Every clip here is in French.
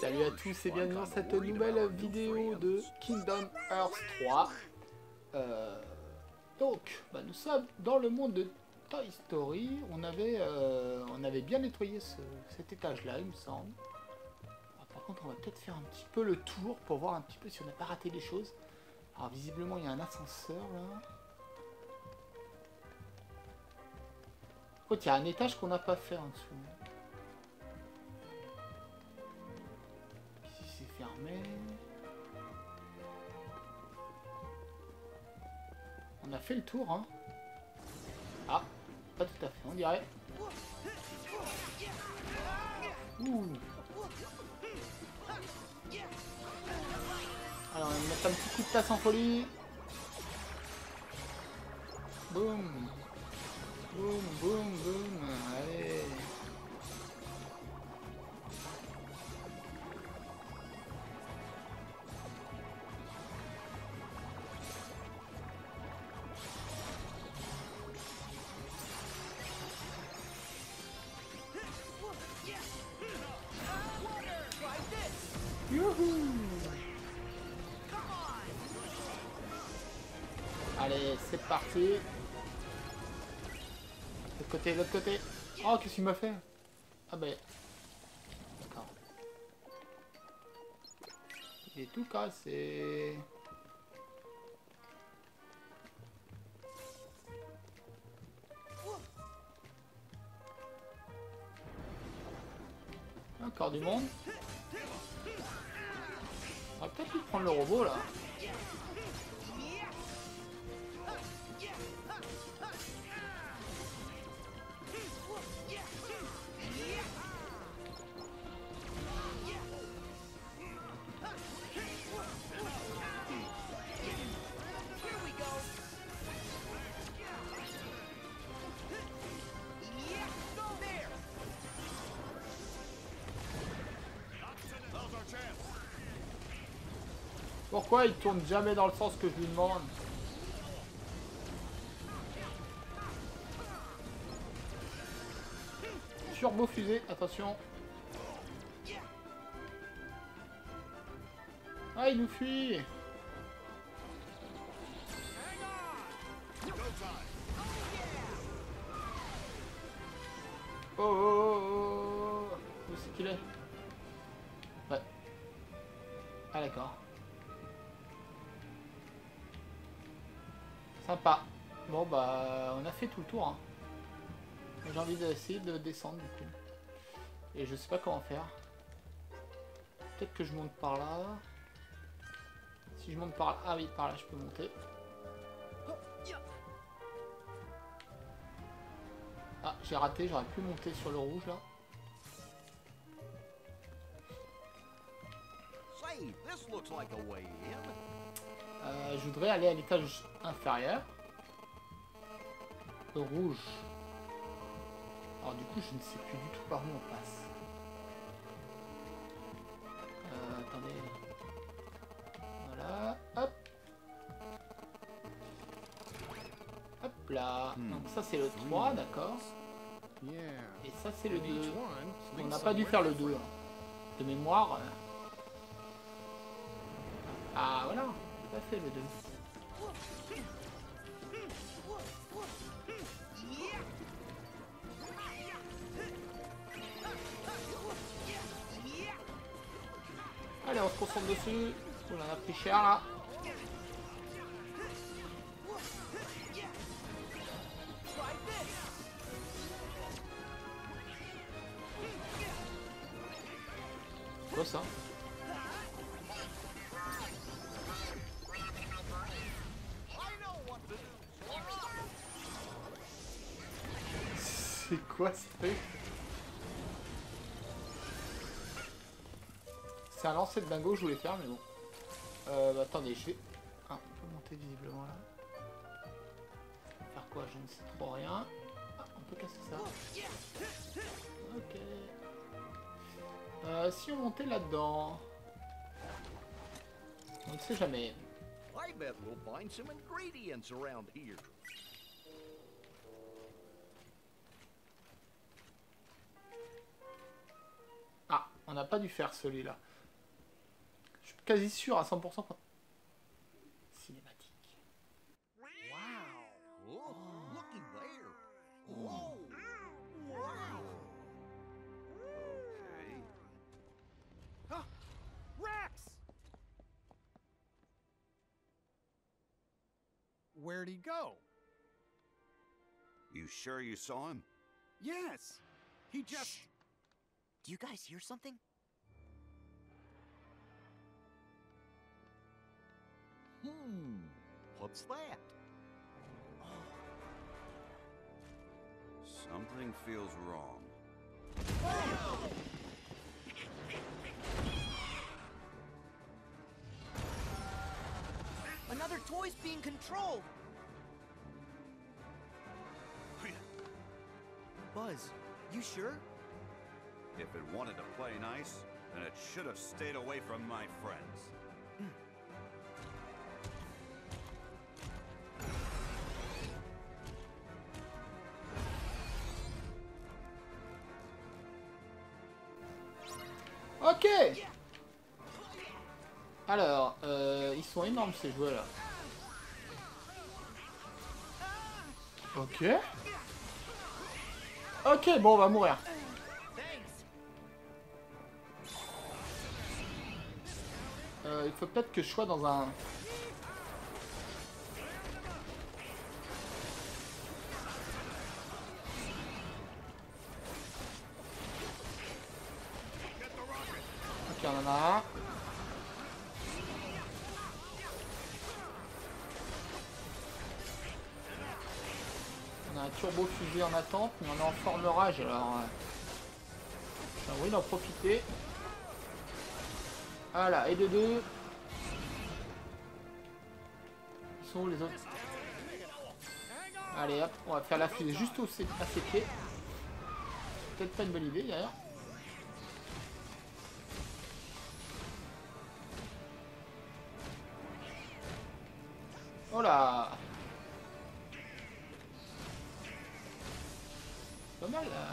Salut à tous et bienvenue dans cette nouvelle vidéo de Kingdom Hearts 3. Euh, donc, bah, nous sommes dans le monde de Toy Story. On avait, euh, on avait bien nettoyé ce- cet étage-là, il me semble. Ah, par contre, on va peut-être faire un petit peu le tour pour voir un petit peu si on n'a pas raté des choses. Alors, visiblement, il y a un ascenseur là. Par contre, il y a un étage qu'on n'a pas fait en dessous. On a fait le tour, hein. Ah, pas tout à fait, on dirait. Ouh. Alors, on va mettre un petit coup de tasse en folie. Boum. Boum, boum, boum. Côté, l'autre côté. Oh, qu'est-ce qu'il m'a fait? Ah ben... D'accord. Il est tout cassé. Encore du monde. On va peut-être lui prendre le robot là. Pourquoi il tourne jamais dans le sens que je lui demande Turbo fusée, attention. Ah, il nous fuit De descendre du coup. Et je sais pas comment faire. Peut-être que je monte par là. Si je monte par là. Ah oui, par là je peux monter. Ah, j'ai raté, j'aurais pu monter sur le rouge là. Euh, je voudrais aller à l'étage inférieur. Le rouge. Alors du coup, je ne sais plus du tout par où on passe. Euh, attendez. Voilà. Hop. Hop là. Donc ça c'est le 3, d'accord. Et ça c'est le And 2. each one On n'a pas dû faire le 2. hein. De mémoire. Ah voilà, tout à fait le 2. Concentre dessus. On en a pris cher là. Lancer de bingo je voulais faire mais bon. Euh, bah, attendez, je vais... Ah, on peut monter visiblement là. Faire quoi? Je ne sais trop rien. Ah, on peut casser ça. Ok. Euh, si on montait là-dedans... On ne sait jamais. I bet we'll find some ingredients around here. Ah, on n'a pas dû faire celui-là. Quasi sûr à 100% qu'on... Cinématique. Wow. Oh, looky there. Whoa. Wow. Okay. Huh. Rex! Where'd he go? You sure you saw him? Yes! He just. Shh. Do you guys hear something? Hmm. What's that? Something feels wrong. Another toy's being controlled! Buzz, you sure? If it wanted to play nice, then it should have stayed away from my friends. Énormes ces joueurs là. Ok. Ok, bon, on va mourir. Euh, il faut peut-être que je sois dans un... turbo fusée en attente, mais on est en forme rage alors. J'ai envie d'en profiter. Voilà, et de deux. Sont les autres Allez hop, on va faire la fusée juste au, à ses pieds. Peut-être pas une bonne idée d'ailleurs. Oh là Pas mal là.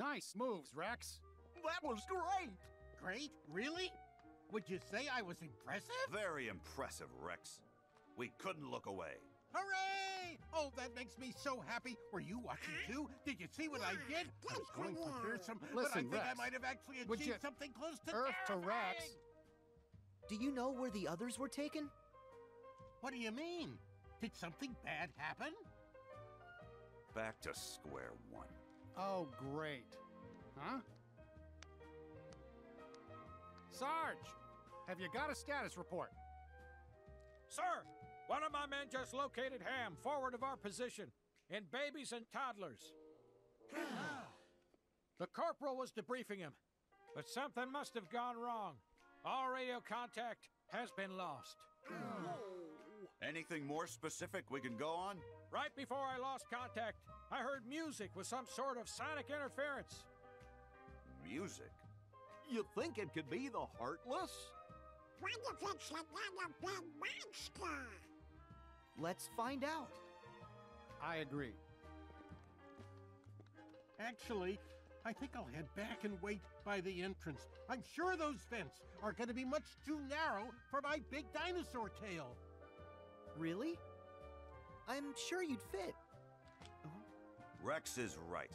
Nice moves, Rex. That was great! Great? Really? Would you say I was impressive? Very impressive, Rex. We couldn't look away. Hooray! Oh, that makes me so happy. Were you watching too? Did you see what I did? I was going for fearsome, but I Listen, think I might have actually achieved you- something close to Earth to. Rex. Do you know where the others were taken? What do you mean? Did something bad happen? Back to square one. Oh, great. Huh? Sarge, have you got a status report? Sir, one of my men just located Ham forward of our position in babies and toddlers. the corporal was debriefing him, but something must have gone wrong. All radio contact has been lost. Anything more specific we can go on? Right before I lost contact, I heard music with some sort of sonic interference. Music. You think it could be the Heartless? What if it's another big monster? Let's find out. I agree. Actually, I think I'll head back and wait by the entrance. I'm sure those vents are going to be much too narrow for my big dinosaur tail. Really? I'm sure you'd fit. Rex is right.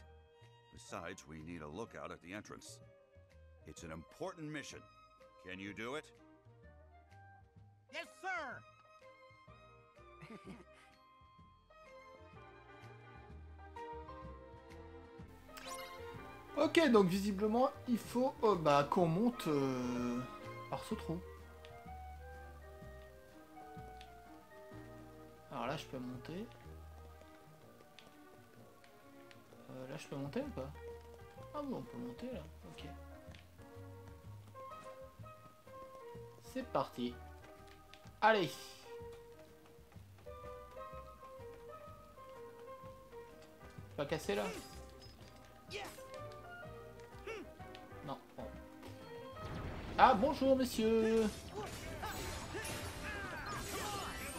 Besides, we need a lookout at the entrance. It's an important mission. Can you do it? Yes, sir! Ok, donc visiblement, il faut euh, bah, qu'on monte euh, par ce trou. Alors là, je peux monter. Euh, là, je peux monter ou pas? Ah bon, on peut monter là. Ok. C'est parti. Allez. Pas cassé là? Non. bon. Ah bonjour monsieur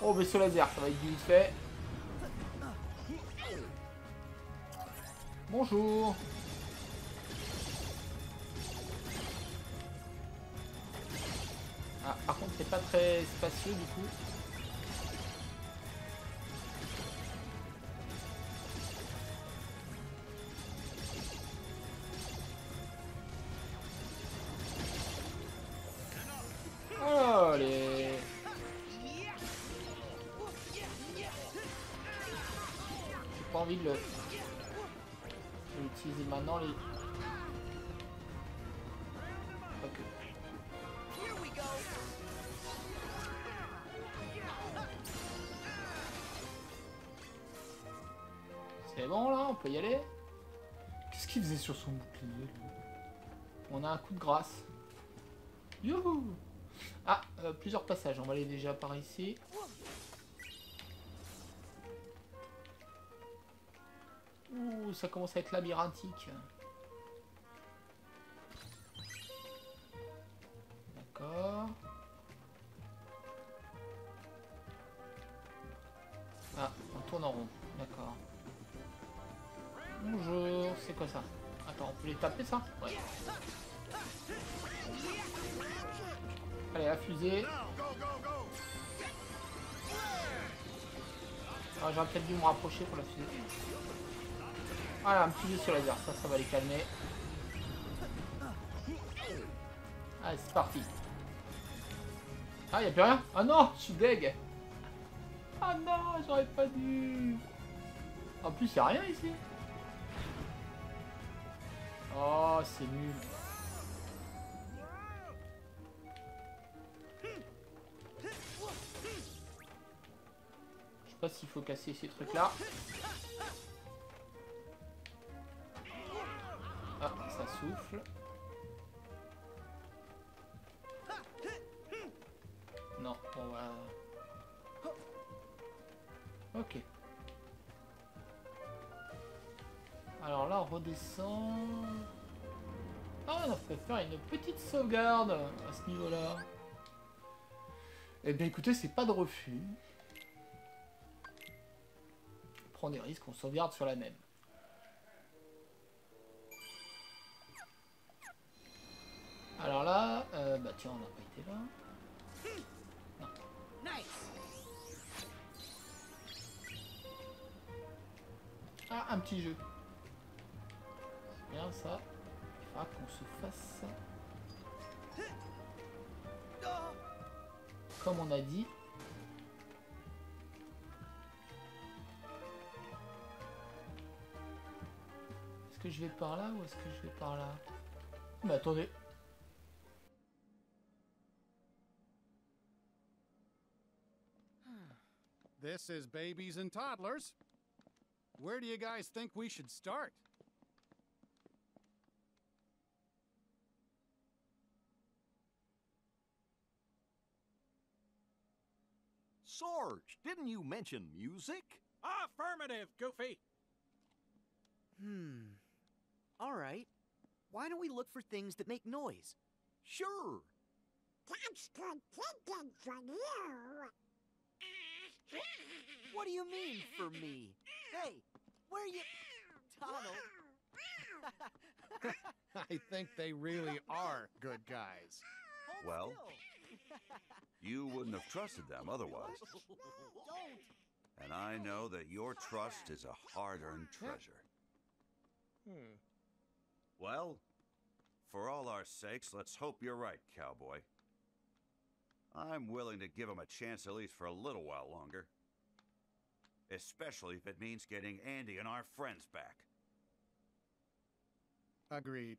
Oh vaisseau laser, ça va être vite fait. Bonjour Ah par contre c'est pas très spacieux du coup. Son bouclier On a un coup de grâce. Youhou Ah, euh, plusieurs passages, on va aller déjà par ici. Ouh, ça commence à être labyrinthique. D'accord. Ah, on tourne en rond. D'accord. Bonjour, c'est quoi ça? Attends, on peut les taper ça Ouais. Allez, la fusée. Ah, J'aurais peut-être dû me rapprocher pour la fusée. Voilà, un petit sur laser, ça, ça va les calmer. Allez, c'est parti. Ah, y'a plus rien Ah non, je suis deg Ah non, j'aurais pas dû En plus, y'a rien ici Oh, c'est nul. Je sais pas s'il faut casser ces trucs là. Ah, ça souffle. Non, on va... Ok. Alors là, on redescend... Ah, on a fait faire une petite sauvegarde à ce niveau-là. Eh bien écoutez, c'est pas de refus. On prend des risques, on sauvegarde sur la même. Alors là, euh, bah tiens, on n'a pas été là. Ah, un petit jeu. Bien ça. Il faudra qu'on se fasse... Comme on a dit. Est-ce que je vais par là ou est-ce que je vais par là? Mais attendez. This is babies and toddlers. Where do you guys think we should start? Sarge, didn't you mention music? Affirmative, Goofy. Hmm. All right. Why don't we look for things that make noise? Sure. That's good thinking from you. What do you mean for me? Hey, where are you Donald? I think they really are good guys. hold Well? still. You wouldn't have trusted them otherwise. Don't. And I know that your trust is a hard earned treasure. Hmm. Well, for all our sakes, let's hope you're right, cowboy. I'm willing to give him a chance at least for a little while longer. Especially if it means getting Andy and our friends back. Agreed.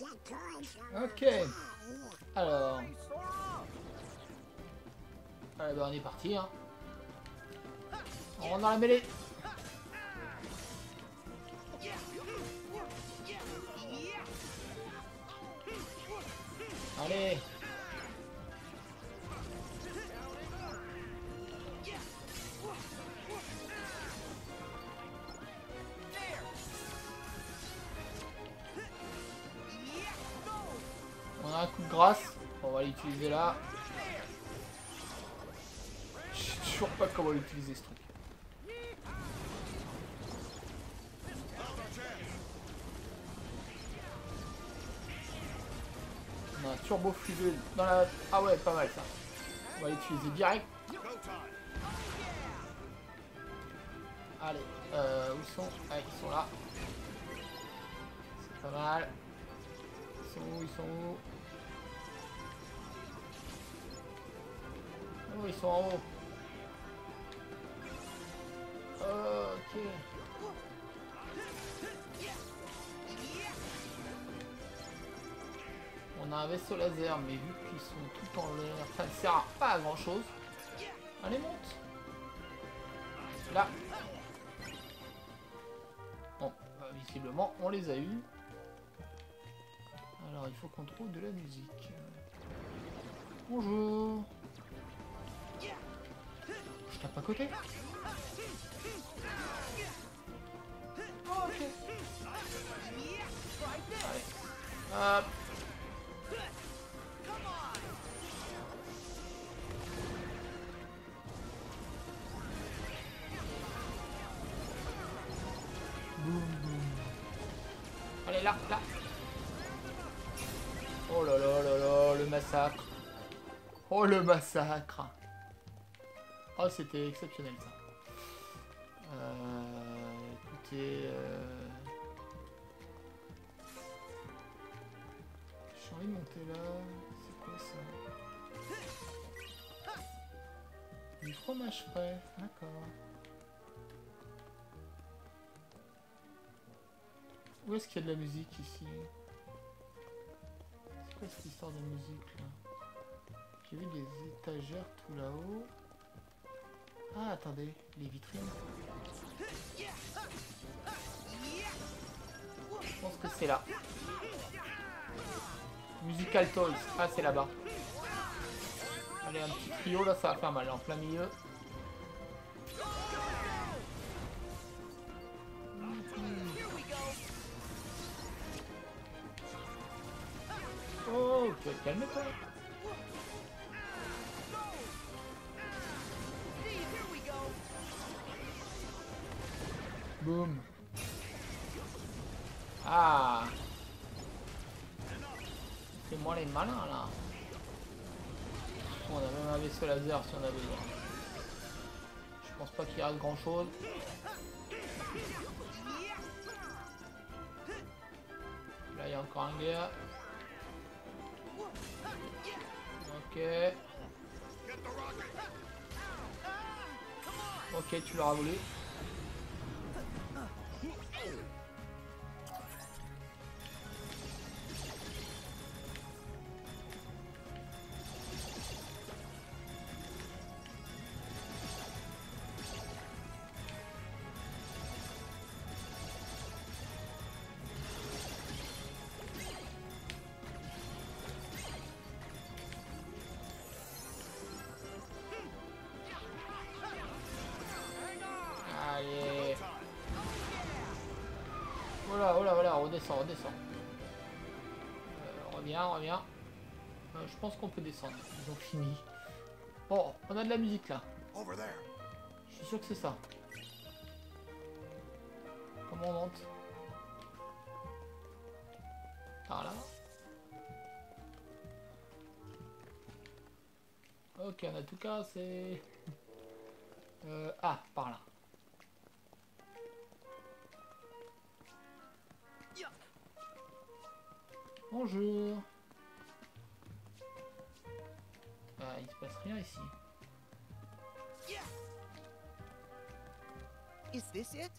Ok. Alors, Allez, bah on est parti. Hein. On rentre dans la mêlée. Allez. On a un coup de grâce. On va l'utiliser là. Je sais toujours pas comment l'utiliser ce truc. On a un turbo fluide dans la... Ah ouais, pas mal ça. On va l'utiliser direct. Allez, euh, où sont Ah, ils sont là. C'est pas mal. Ils sont où Ils sont où? Ils sont en haut. Ok. On a un vaisseau laser, mais vu qu'ils sont tout en l'air, ça ne sert pas à grand chose. Allez, monte. Là. Bon, bah, visiblement, on les a eus. Alors, il faut qu'on trouve de la musique. Bonjour. Je tape à côté. Allez. Boum. Allez, là, là. Oh là là là là, le massacre. Oh, le massacre. Oh, c'était exceptionnel, ça. Euh, écoutez... Euh... J'ai envie de monter là. C'est quoi ça? Du fromage frais. D'accord. Où est-ce qu'il y a de la musique ici? C'est quoi cette histoire de musique là? J'ai vu des étagères tout là-haut. Ah, attendez, les vitrines. Je pense que c'est là. Musical Toys. Ah, c'est là-bas. Allez, un petit trio, là, ça va faire mal, en plein milieu. Oh, tu vas te calmer, toi si on besoin. Je pense pas qu'il reste grand chose. Là il y a encore un gars. Ok. Ok, tu l'auras voulu. Redescend, redescend. Euh, reviens, reviens. Euh, je pense qu'on peut descendre. Ils ont fini. Oh, on a de la musique là. Over there. Je suis sûr que c'est ça. Comment on monte? Par là. Ok, a tout cassé. Euh, ah, par là. Bonjour. Ah, il se passe rien ici. Is this it?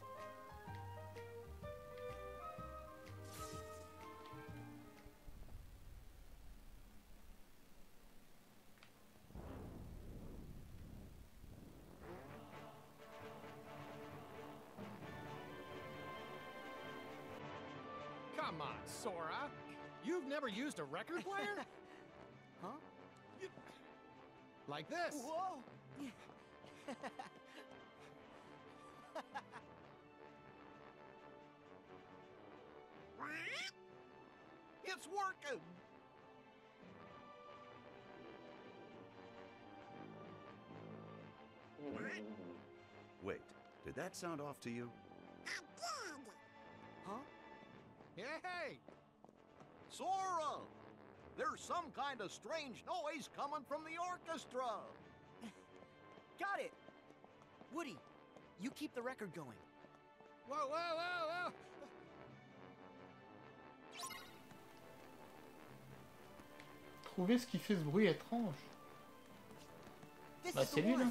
Used a record player? Huh? like this. Whoa! It's working. Wait, did that sound off to you? I did. Huh? Hey! Sora! There's some kind of strange noise coming from the orchestra. Got it! Woody, you keep the record going. Whoa, whoa, whoa, whoa! Trouvez ce qui fait ce bruit étrange. Bah, c'est lui, là.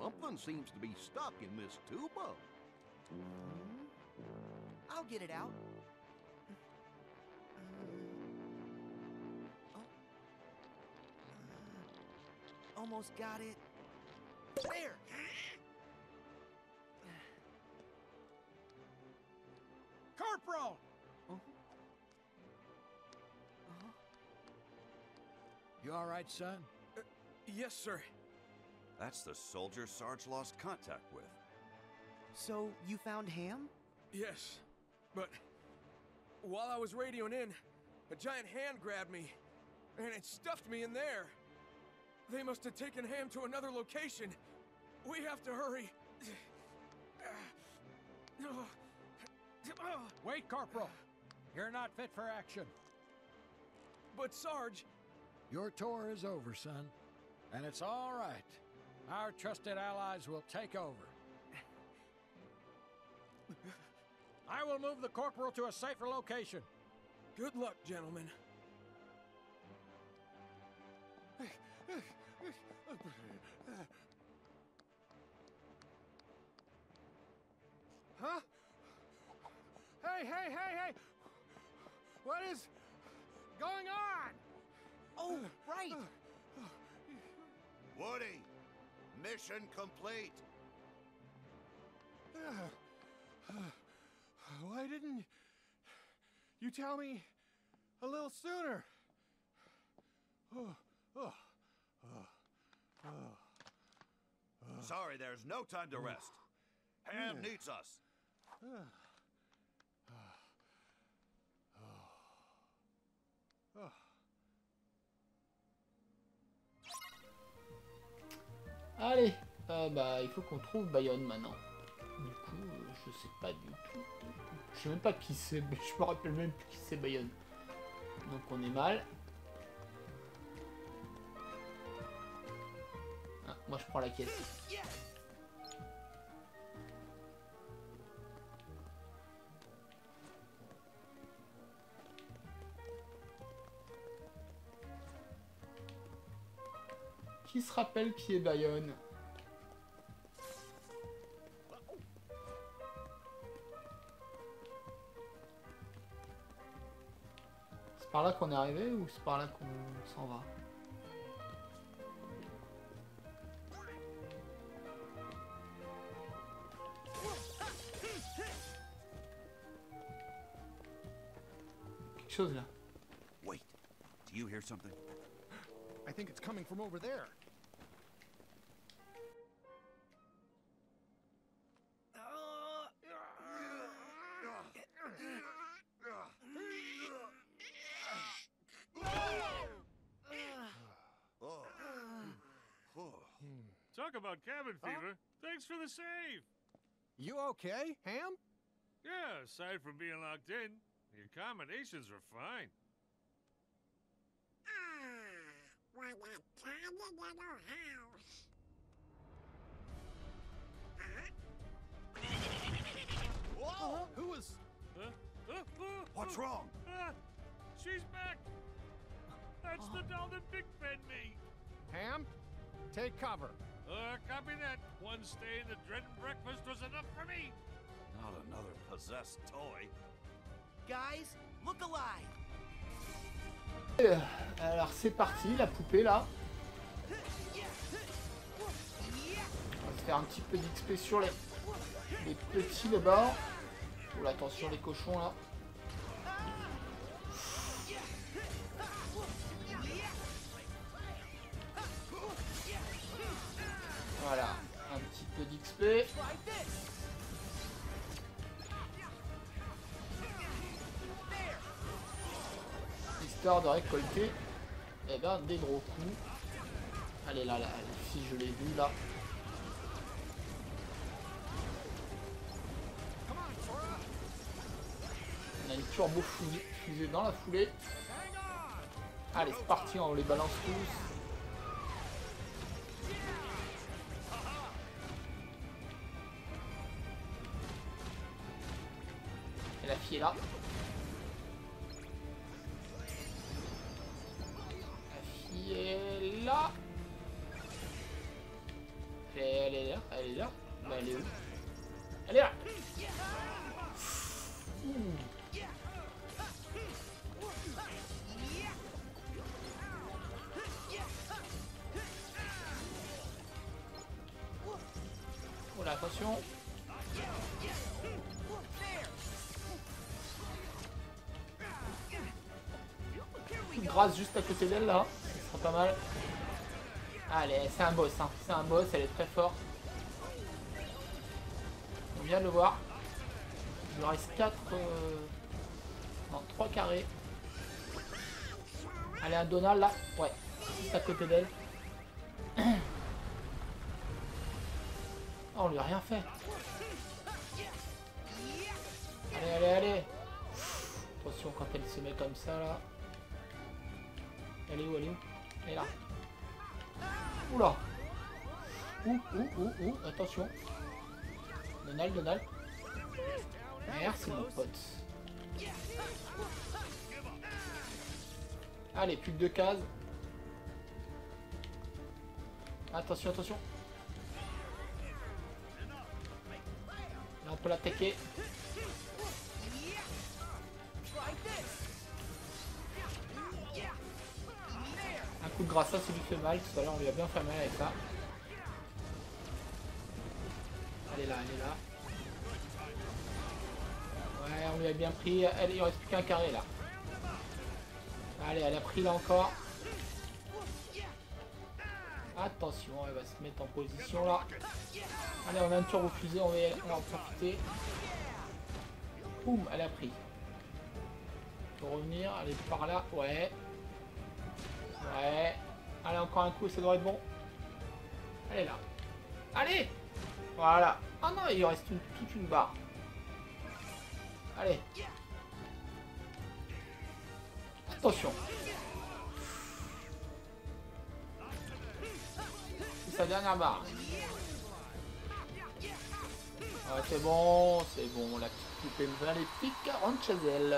Something seems to be stuck in this tuba. I'll get it out. Uh, uh, almost got it. There! Corporal! You all right, son? Yes, sir. That's the soldier Sarge lost contact with. So, you found Ham? Yes. But while I was radioing in, a giant hand grabbed me, and it stuffed me in there. They must have taken Ham to another location. We have to hurry. Wait, Corporal. You're not fit for action. But Sarge, Your tour is over, son. And it's all right. Our trusted allies will take over. I will move the corporal to a safer location. good luck, gentlemen. Huh? Hey, hey, hey, hey! What is going on? Oh, right! Uh, uh, Woody, mission complete. Why didn't you tell me a little sooner? Oh, oh, Sorry, there's no time to rest. Ham needs us. Allez, euh, bah il faut qu'on trouve Bayonne maintenant. Du coup, euh, je sais pas du tout. Je sais même pas qui c'est, je me rappelle même plus qui c'est Bayonne. Donc on est mal. Ah, moi je prends la caisse. Qui se rappelle qui est Bayonne C'est par là qu'on est arrivé ou c'est par là qu'on s'en va? Quelque chose là. Wait, do you hear something? I think it's coming from over there. The save. You okay, Ham? Yeah, aside from being locked in, the accommodations are fine. Ah, what a tiny little house. Whoa! Who was? Huh? Uh, uh, What's uh, wrong? ah, she's back. That's the doll that Big fed me. Ham? Take cover. Uh, copy that. One stay in the dread and breakfast was enough for me. Not another possessed toy. Guys, look alive. Euh, Alors c'est parti, la poupée là. On va se faire un petit peu d'XP sur les, les petits là-bas. Oh attention les cochons là. Histoire de récolter eh ben, des gros coups. Allez là, là, si je l'ai vu là. On a une turbo fusée dans la foulée. Allez, c'est parti, on les balance tous. Fille est là. La fille est là. Elle est, là, elle est là. Bah, elle est où? Juste à côté d'elle là, ça sera pas mal. Allez, c'est un boss, hein. c'est un boss, elle est très forte. On vient de le voir. Il me reste 4... Non, 3 carrés. Allez, un Donald là. Ouais, juste à côté d'elle. Oh, on lui a rien fait. Allez, allez, allez. Attention quand elle se met comme ça là. Elle est où, elle est où Elle est là. Oula. Ouh, ouh, ouh, ouh, attention. Donald, Donald. Merci mon pote. Allez, plus que deux cases. Attention, attention. Là, on peut l'attaquer. Grâce, ça, ça lui fait mal. Tout à l'heure, on lui a bien fait mal avec ça. Elle est là, elle est là. Ouais, on lui a bien pris. Elle, il reste plus qu'un carré là. Allez, elle a pris là encore. Attention, elle va se mettre en position là. Allez, on a un turbo fusée, on va, on va en profiter. Boum, elle a pris. Pour revenir, elle est par là, ouais. Ouais. Allez, encore un coup, ça doit être bon. Est là. Allez Voilà. Ah non, il reste une- toute une barre. Allez. Attention. C'est sa dernière barre. Ouais, c'est bon, c'est bon. La petite poupée maléfique rentre chez elle.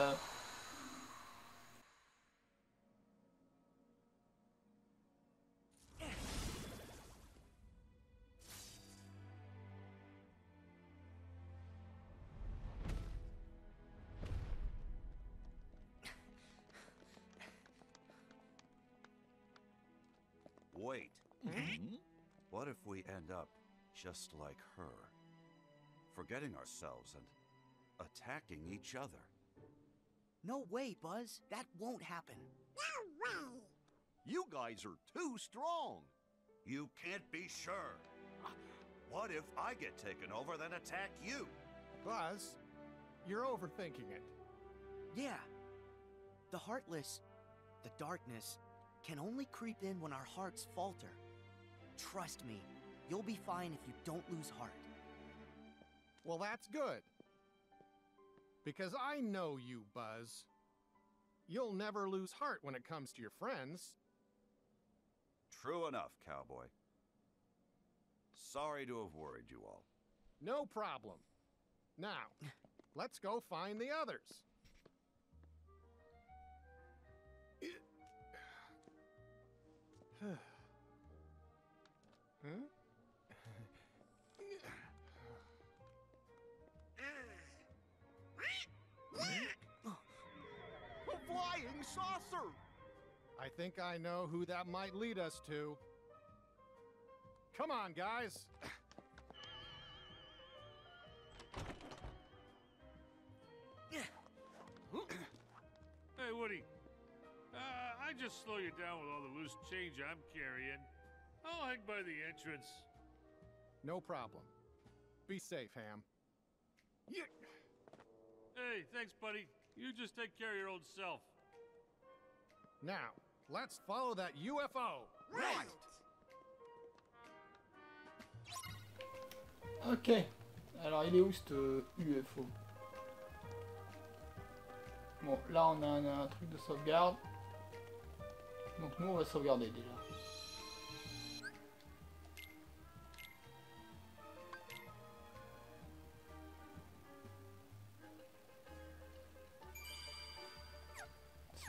We end up just like her? Forgetting ourselves and attacking each other. No way, Buzz. That won't happen. No way. You guys are too strong. You can't be sure. What if I get taken over, then attack you? Buzz, you're overthinking it. Yeah. The heartless, the darkness, can only creep in when our hearts falter. Trust me, you'll be fine if you don't lose heart. Well, that's good. Because I know you, Buzz. You'll never lose heart when it comes to your friends. True enough, cowboy. Sorry to have worried you all. No problem. Now, let's go find the others. huh? Saucer! I think I know who that might lead us to. Come on, guys. Hey, Woody. Uh, I just slow you down with all the loose change I'm carrying. I'll hang by the entrance. No problem. Be safe, Ham. Hey, thanks, buddy. You just take care of your old self. Now, let's follow that UFO. Right! Ok. Alors, il est où ce UFO Bon, là, on a un, un truc de sauvegarde. Donc, nous, on va sauvegarder déjà.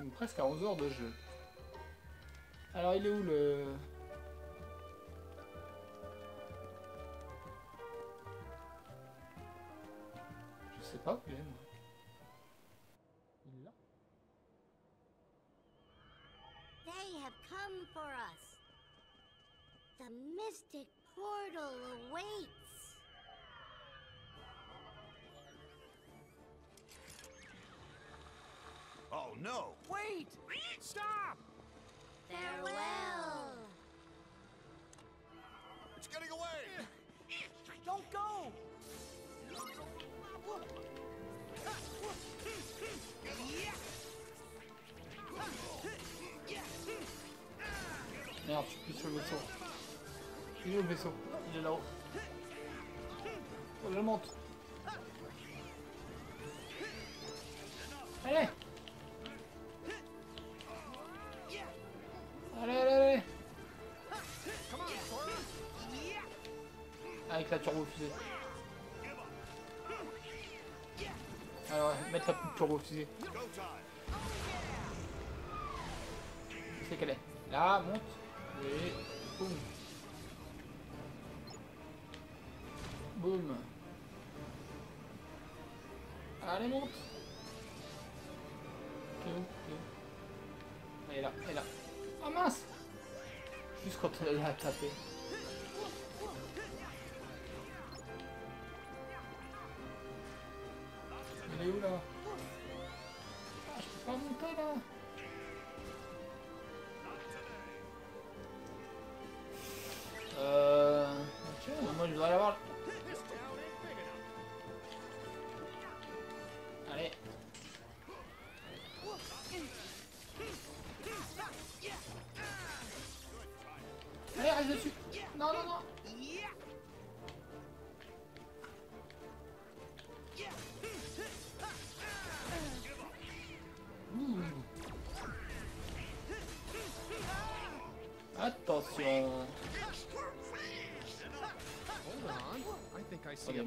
C'est presque à 11 heures de jeu. Alors, il est où le... Je sais pas où il est, moi. Il est là come for us. The mystic portal awaits. Oh no! Wait! Stop! Farewell. It's getting away! Don't go! Merde, je suis plus sur le vaisseau. Il est où le vaisseau Il est là-haut. Oh, je monte. Allez Allez, allez, allez Avec la turbo fusée. Alors, mettre la turbo fusée. C'est qu'elle est? Là, monte. Et boum. Boum. Allez, monte. Où où Elle est là, elle est là. Oh mince Juste quand elle a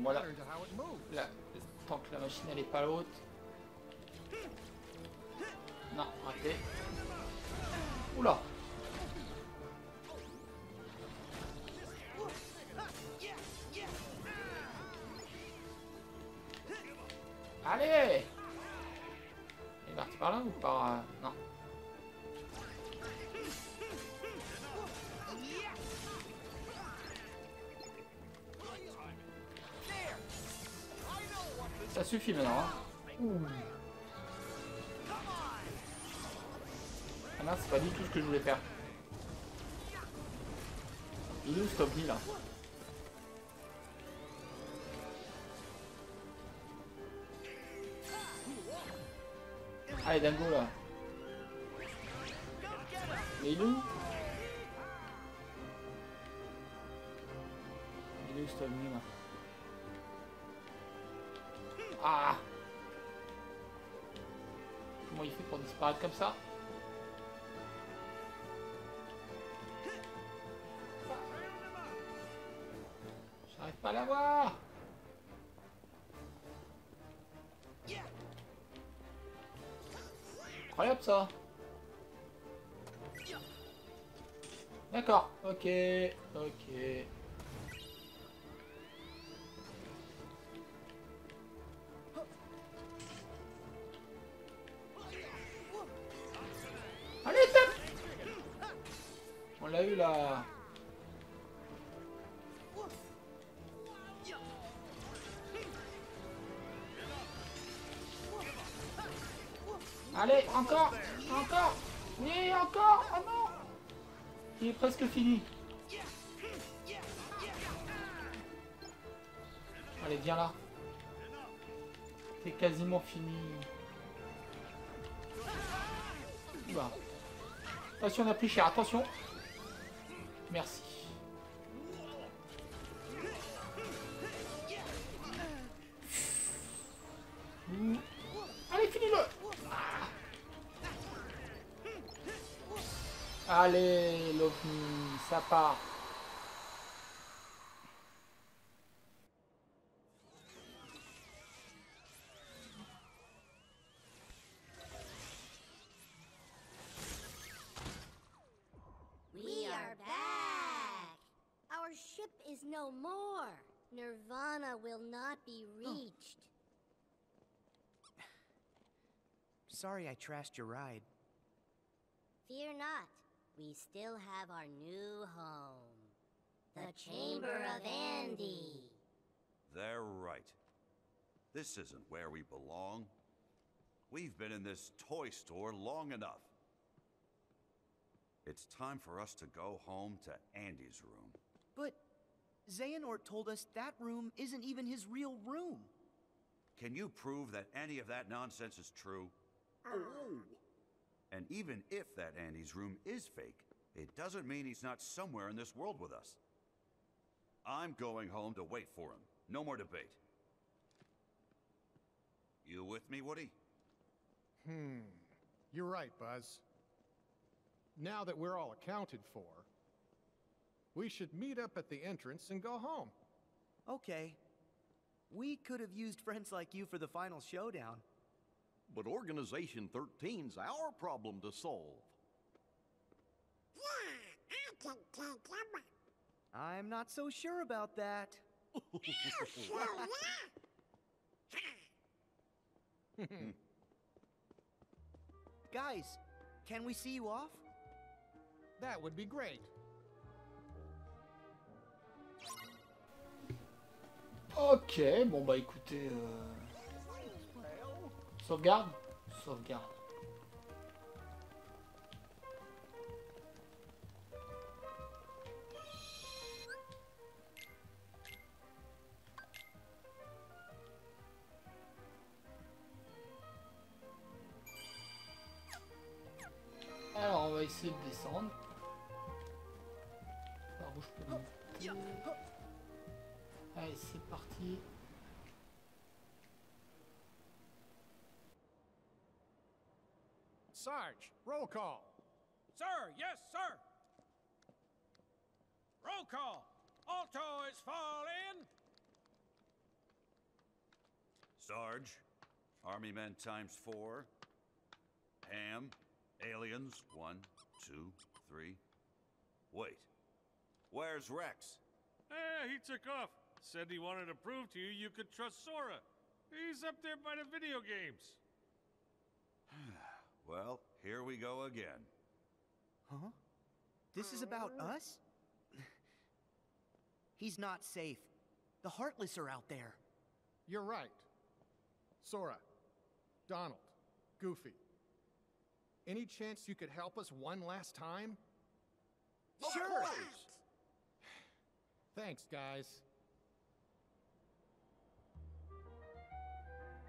voilà. tant que la machine elle est pas haute. Suffit maintenant. Hein. Ah mince, c'est pas du tout ce que je voulais faire. Il est où ovni là Allez, dingo là. Mais il est où? Il est où ovni là? Ah. Comment il fait pour disparaître comme ça J'arrive pas à la voir. Incroyable ça. D'accord, ok, ok. Fini. Attention, on a pris cher. Attention. Merci. Ouh. Allez, finis-le Ah. Allez, l'OVNI, ça part. No more. Nirvana will not be oh. reached. Sorry I trashed your ride. Fear not. We still have our new home. The Chamber of Andy. They're right. This isn't where we belong. We've been in this toy store long enough. It's time for us to go home to Andy's room. But Xehanort told us that room isn't even his real room. Can you prove that any of that nonsense is true? Oh, And even if that Andy's room is fake, it doesn't mean he's not somewhere in this world with us. I'm going home to wait for him. No more debate. You with me, Woody? Hmm. You're right, Buzz. Now that we're all accounted for, we should meet up at the entrance and go home. Okay. We could have used friends like you for the final showdown. but Organization 13's our problem to solve. Yeah, I can take him. I'm not so sure about that. Guys, can we see you off? That would be great. Ok, bon bah écoutez... euh, Sauvegarde Sauvegarde. Alors on va essayer de descendre. Allez, c'est parti. Sarge, roll call. Sir, yes, sir. Roll call. Alto is fall in. Sarge, Army men times four. Ham, aliens, one, two, three. Wait, where's Rex? Eh, he took off. Said he wanted to prove to you you could trust Sora. He's up there by the video games. Well, here we go again. Huh? This is about uh-huh. us? He's not safe. The Heartless are out there. You're right. Sora, Donald, Goofy. Any chance you could help us one last time? Sure. Thanks, guys.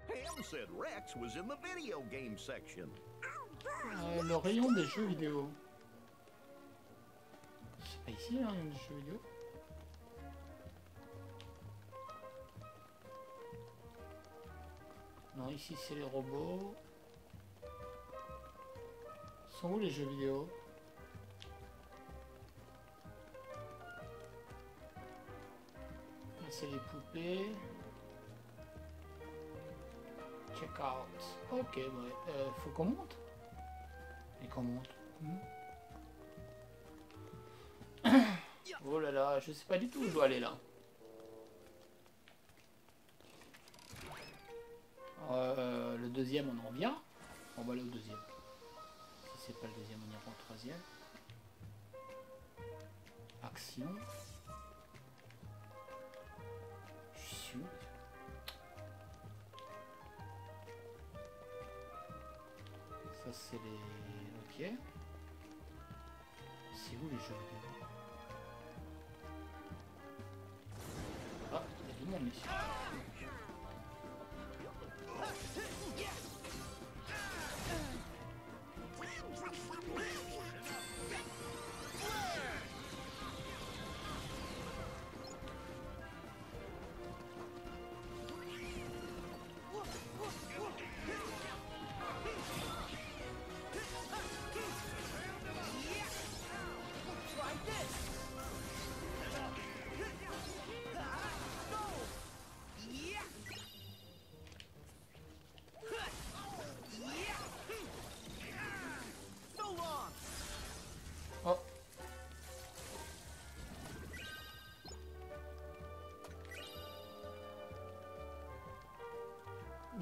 Ham said Rex was in the video game section. Le rayon des jeux vidéo. C'est pas ici, le rayon des jeux vidéo Non, ici c'est les robots. Sont où les jeux vidéo? Là c'est les poupées. Check out. Ok, ouais. Euh, faut qu'on monte Et qu'on monte. Hmm. oh là là, je sais pas du tout où je dois aller là. Euh, le deuxième, on en revient. On va aller au deuxième. Si c'est pas le deuxième, on ira au troisième. action. C'est les. Ok. C'est où les jeux vidéo Ah, il y a du monde ici.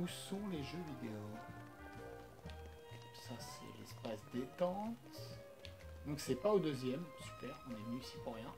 Où sont les jeux vidéo Ça c'est l'espace détente. Donc c'est pas au deuxième, super, on est venu ici pour rien.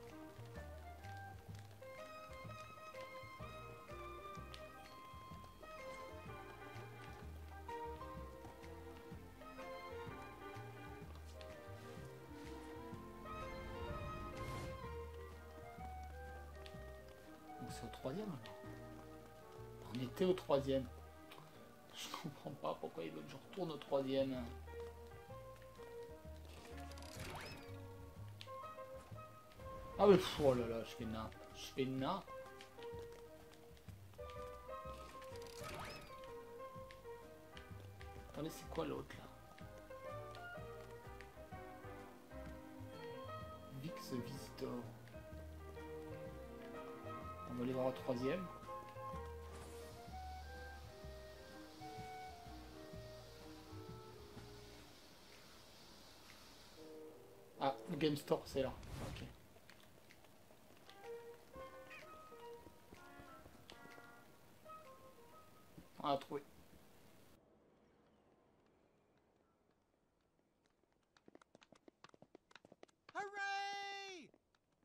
Ah mais pff, oh là là, je fais nain. Je fais nain. Attendez, c'est quoi l'autre là? Vix Visitor. On va aller voir au troisième. Game Store, c'est là. Ok. On a trouvé. Hooray!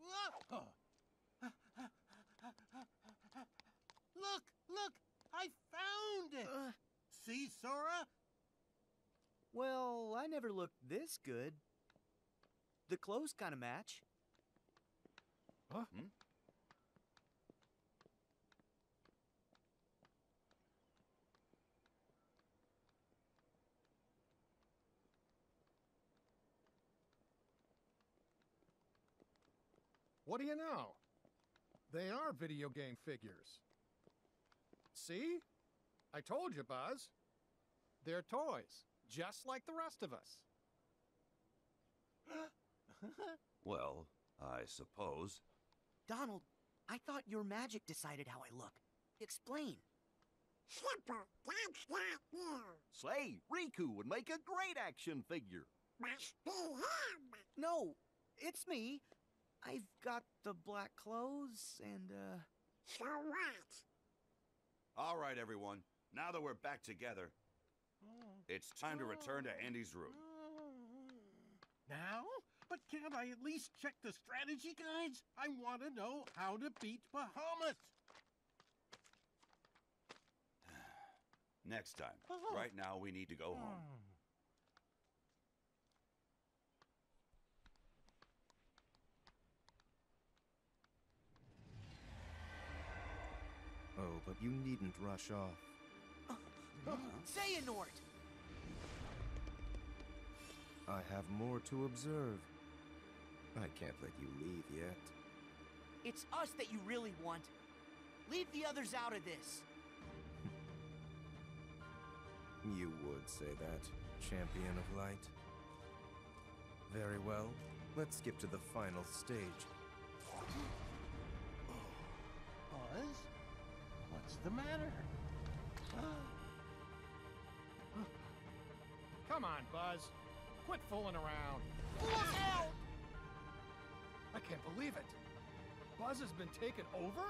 Look! Look, look! I found it! Uh, See, Sora? well, I never looked this good. The clothes kind of match. Huh? Hmm? What do you know? They are video game figures. See? I told you, Buzz. They're toys, just like the rest of us. Well, I suppose. Donald, I thought your magic decided how I look. Explain. Simple, that's not you. Say, Riku would make a great action figure. Must be him. No, it's me. I've got the black clothes and, uh. So what? All right, everyone. Now that we're back together, it's time to return to Andy's room. Now? But can't I at least check the strategy guides? I want to know how to beat Bahamut. Next time. Oh. Right now, we need to go home. Hmm. Oh, but you needn't rush off. Oh, Xehanort! I have more to observe. I can't let you leave yet. It's us that you really want. Leave the others out of this. You would say that, champion of light. Very well. Let's skip to the final stage. Oh, Buzz? What's the matter? Come on, Buzz. Quit fooling around. Look out! I can't believe it. Buzz has been taken over?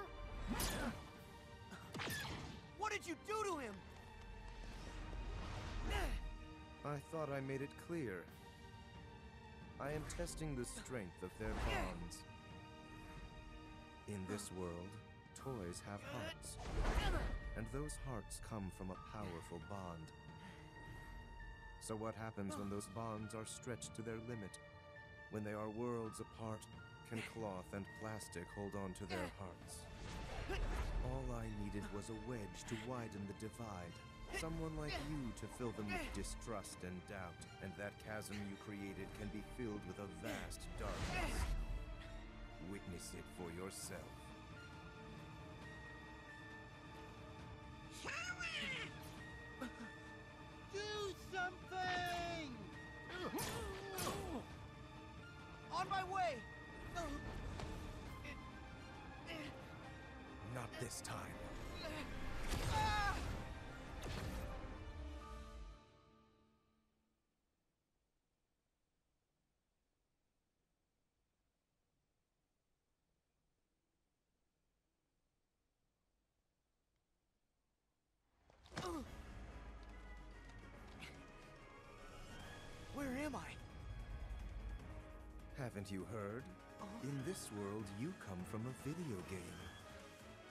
What did you do to him? I thought I made it clear. I am testing the strength of their bonds. In this world, toys have hearts. And those hearts come from a powerful bond. So, what happens when those bonds are stretched to their limit? When they are worlds apart, can cloth and plastic hold on to their hearts? All I needed was a wedge to widen the divide. Someone like you to fill them with distrust and doubt, and that chasm you created can be filled with a vast darkness. Witness it for yourself. Haven't you heard? Oh. In this world, you come from a video game.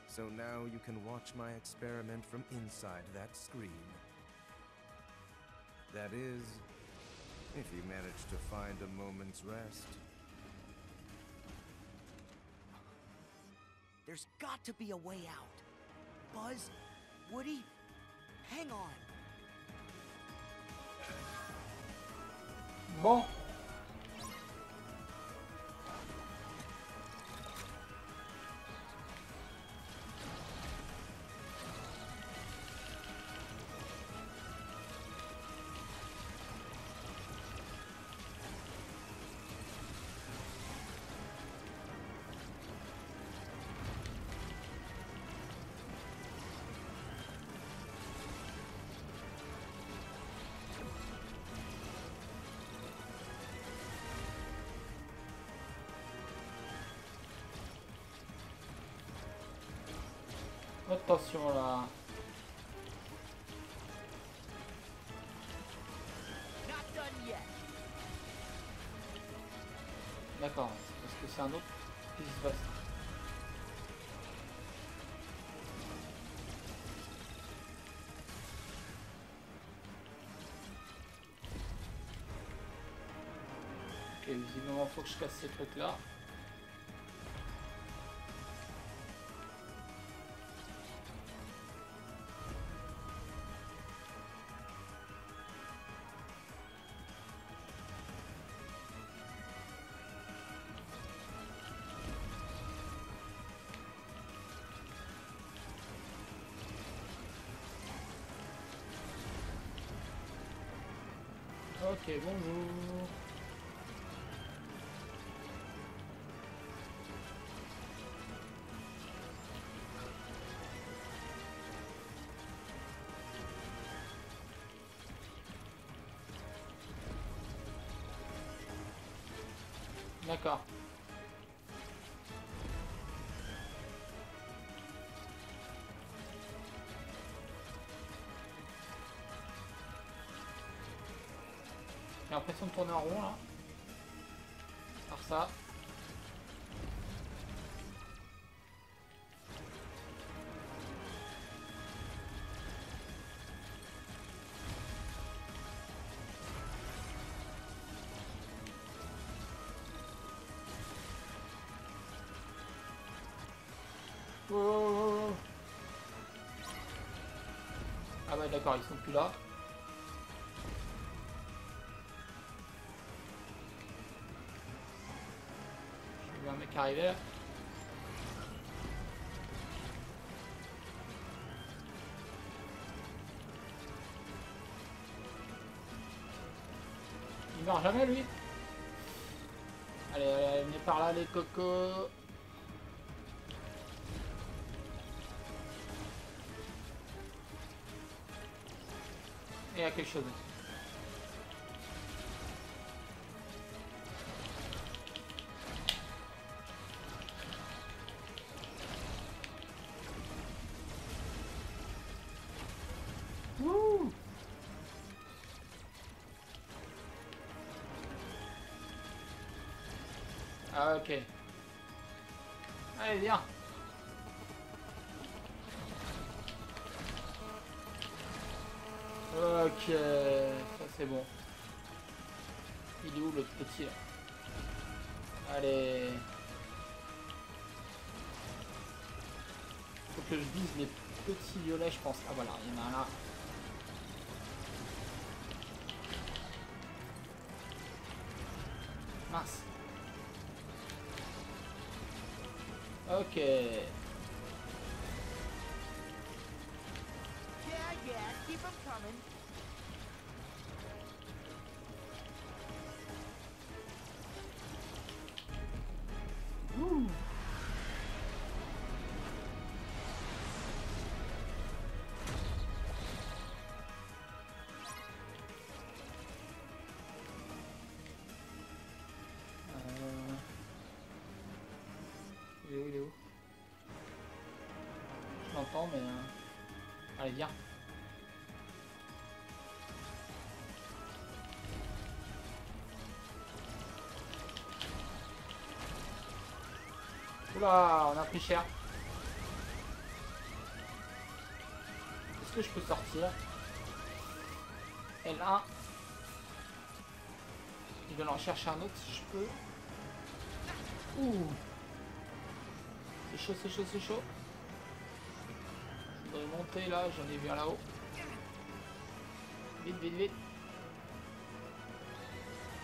So now you can watch my experiment from inside that screen. That is, if you manage to find a moment's rest. There's got to be a way out. Buzz, Woody, hang on. Bon. Attention là. D'accord, parce que c'est un autre qui se passe. Ok, visiblement faut que je casse ces trucs là. Ok, bonjour. D'accord. L'impression de tourner en rond là. Par ça. Oh, oh, oh. Ah ouais d'accord, ils sont plus là. Là. Il meurt jamais lui Allez, allez, venez par là les cocos. Et il y a quelque chose. Il est où le petit là? Allez. Faut que je vise les petits violets, je pense. Ah voilà, il y en a un là. Mince. Ok. Il est où, il est où? Je l'entends, mais... euh, Allez, viens. Oula, on a pris cher. Est-ce que je peux sortir? L1. Je vais en chercher un autre si je peux. Ouh. C'est chaud, c'est chaud, c'est chaud. Je voudrais monter là, j'en ai un là-haut. Vite, vite, vite.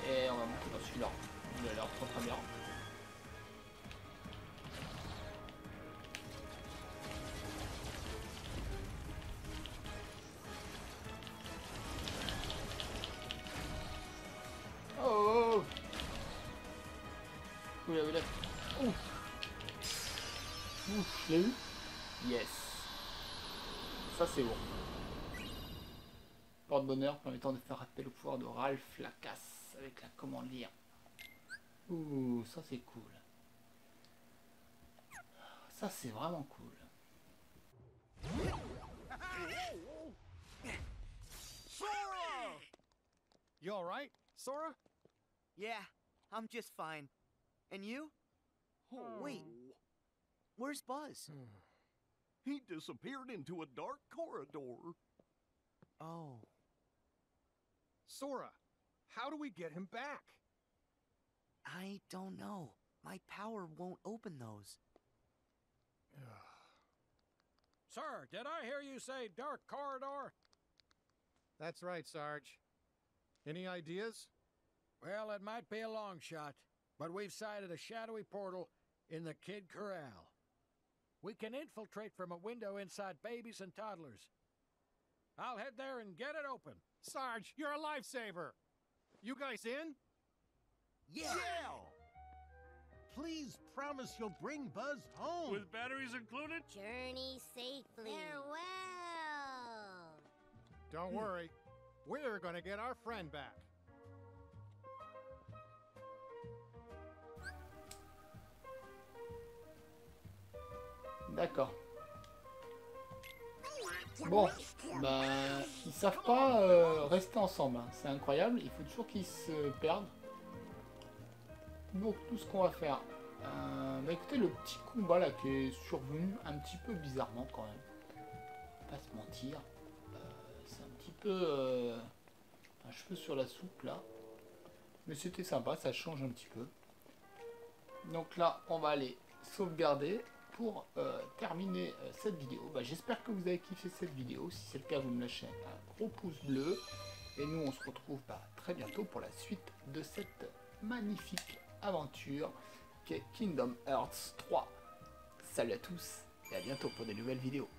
Et on va monter dans celui-là. Il a l'air trop très bien. Porte-bonheur permettant de faire appel au pouvoir de Ralph Lacasse avec la commande lire. Ouh, ça, c'est cool. Ça, c'est vraiment cool. Sora! You all right, Sora? Yeah, I'm just fine. And you? Oh, Wait, where's Buzz? He disappeared into a dark corridor. Oh. Sora, how do we get him back? I don't know. My power won't open those. Sir, did I hear you say dark corridor? That's right, Sarge. Any ideas? Well, it might be a long shot, but we've sighted a shadowy portal in the Kid Corral. We can infiltrate from a window inside babies and toddlers. I'll head there and get it open. Sarge, you're a lifesaver. You guys in? Yeah! Please promise you'll bring Buzz home. With batteries included? Journey safely. Farewell. Don't hmm. worry. We're gonna get our friend back. D'accord. Bon, bah, ils savent pas euh, rester ensemble. hein. C'est incroyable. Il faut toujours qu'ils se perdent. Donc, tout ce qu'on va faire. Euh, bah, écoutez, le petit combat là qui est survenu un petit peu bizarrement quand même. Pas se mentir. Euh, C'est un petit peu un cheveu sur la soupe là. Mais c'était sympa, ça change un petit peu. Donc là, on va aller sauvegarder pour euh, terminer euh, cette vidéo. Bah, J'espère que vous avez kiffé cette vidéo. Si c'est le cas, vous me lâchez un gros pouce bleu. Et nous, on se retrouve bah, très bientôt pour la suite de cette magnifique aventure qu'est Kingdom Hearts 3. Salut à tous et à bientôt pour de nouvelles vidéos.